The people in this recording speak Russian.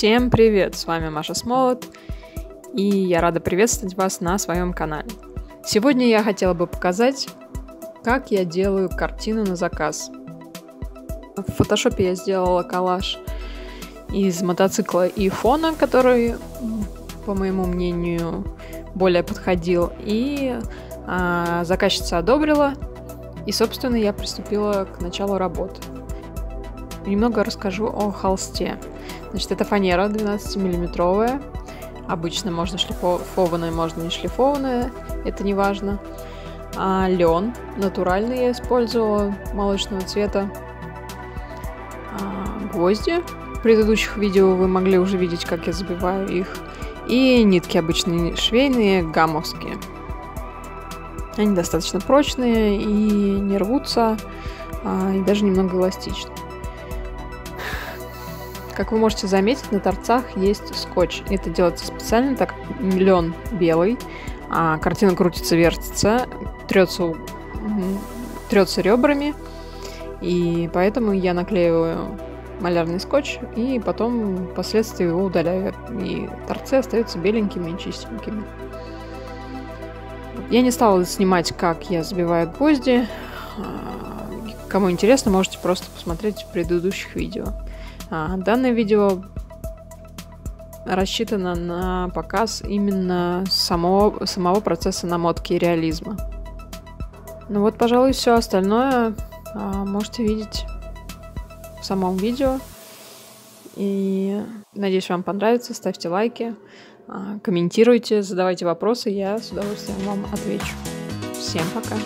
Всем привет! С вами Маша Смолот, и я рада приветствовать вас на своем канале. Сегодня я хотела бы показать, как я делаю картину на заказ. В фотошопе я сделала коллаж из мотоцикла и фона, который, по моему мнению, более подходил. И а, заказчица одобрила, и, собственно, я приступила к началу работы. Немного расскажу о холсте. Значит, это фанера 12-миллиметровая. Обычно можно шлифованная, можно не шлифованная, это не важно. А лен натуральный я использовала, молочного цвета. А, гвозди. В предыдущих видео вы могли уже видеть, как я забиваю их. И нитки обычные швейные, гамовские. Они достаточно прочные и не рвутся, а, и даже немного эластичны. Как вы можете заметить, на торцах есть скотч. Это делается специально, так лен белый, а картина крутится, вертится, трется, трется ребрами, и поэтому я наклеиваю малярный скотч, и потом впоследствии его удаляю, и торцы остаются беленькими и чистенькими. Я не стала снимать, как я забиваю гвозди. А, кому интересно, можете просто посмотреть в предыдущих видео. А, данное видео рассчитано на показ именно самого, самого процесса намотки и реализма. Ну вот, пожалуй, все остальное а, можете видеть в самом видео. И надеюсь, вам понравится. Ставьте лайки, а, комментируйте, задавайте вопросы. Я с удовольствием вам отвечу. Всем пока!